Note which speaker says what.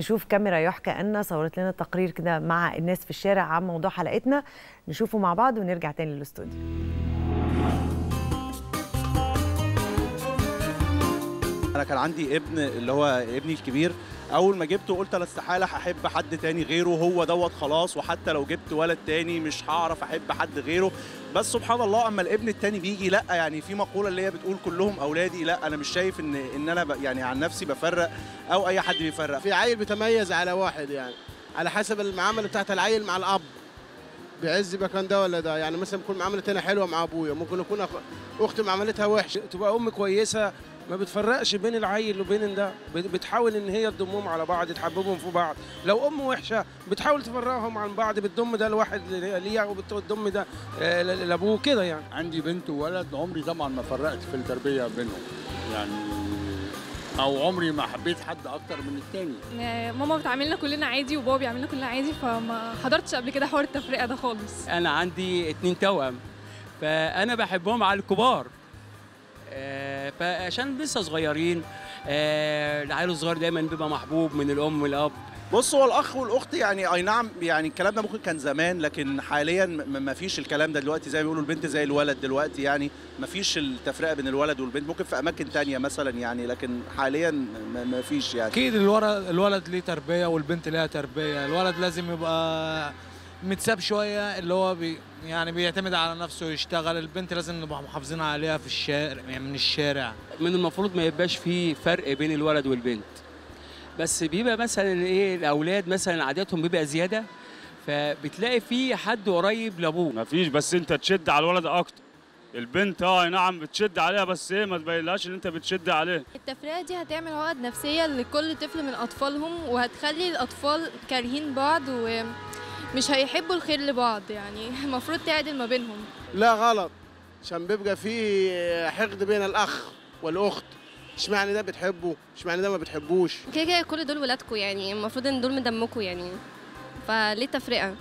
Speaker 1: نشوف كاميرا يحكى أن صورت لنا تقرير كده مع الناس في الشارع عن موضوع حلقتنا. نشوفه مع بعض ونرجع تاني للاستوديو.
Speaker 2: أنا كان عندي ابن اللي هو ابني الكبير اول ما جبته قلت أنا استحاله هحب حد تاني غيره هو دوت خلاص وحتى لو جبت ولد تاني مش هعرف احب حد غيره. بس سبحان الله اما الابن التاني بيجي لا يعني في مقوله اللي هي بتقول كلهم اولادي لا أنا مش شايف ان ان أنا يعني عن نفسي بفرق أو اي حد بيفرق.
Speaker 3: في عيل بيتميز على واحد يعني على حسب المعامله بتاعت العيل مع الاب. بيعز يبقى كان ده ولا ده؟ يعني مثلا يكون معاملتي أنا حلوة مع أبويا ممكن يكون أخ... أختي معاملتها وحشة
Speaker 4: تبقى أم كويسة ما بتفرقش بين العيل وبين ده. بت- بتحاول إن هي تضمهم على بعض تحببهم في بعض. لو أم وحشة بتحاول تفرقهم عن بعض بتضم ده لواحد ليها وبتضم ده آه، لأبوه كده يعني.
Speaker 5: عندي بنت وولد عمري طبعا ما فرقت في التربية بينهم. يعني أو عمري ما حبيت حد أكتر من التاني.
Speaker 6: ماما بتعاملنا كلنا عادي وبابا بيعاملنا كلنا عادي فما حضرتش قبل كده حوار التفرقة ده خالص.
Speaker 7: أنا عندي اتنين توأم فأنا بحبهم على الكبار. آه، فعشان لسه صغيرين آه، العيل الصغير دايما بيبقى محبوب من الأم والأب.
Speaker 2: بص هو الأخ والأخت يعني أي نعم يعني الكلام ده ممكن كان زمان لكن حاليا ما فيش الكلام ده دلوقتي. زي ما بيقولوا البنت زي الولد دلوقتي يعني ما فيش التفرقة بين الولد والبنت. ممكن في أماكن تانية مثلا يعني لكن حاليا ما فيش يعني.
Speaker 8: أكيد الولد الولد ليه تربية والبنت ليها تربية. الولد لازم يبقى متساب شوية اللي هو بي يعني بيعتمد على نفسه يشتغل. البنت لازم نبقى محافظين عليها في الشارع يعني من الشارع.
Speaker 7: من المفروض ما يبقاش في فرق بين الولد والبنت. بس بيبقى مثلا إيه الأولاد مثلا عاداتهم بيبقى زيادة فبتلاقي في حد قريب لأبوه.
Speaker 9: مفيش بس أنت تشد على الولد أكتر. البنت آه نعم بتشد عليها بس إيه ما تبينلهاش ان أنت بتشد عليه
Speaker 10: التفرقة دي هتعمل عقد نفسية لكل طفل من أطفالهم وهتخلي الأطفال كارهين بعض ومش هيحبوا الخير لبعض يعني المفروض تعدل ما بينهم.
Speaker 3: لا غلط عشان بيبقى في حقد بين الأخ والأخت. اشمعنى ده بتحبه؟ اشمعنى ده ما بتحبوش؟
Speaker 10: كده كده كل دول ولادكم يعني المفروض إن دول من دمكم يعني. فليه التفرقة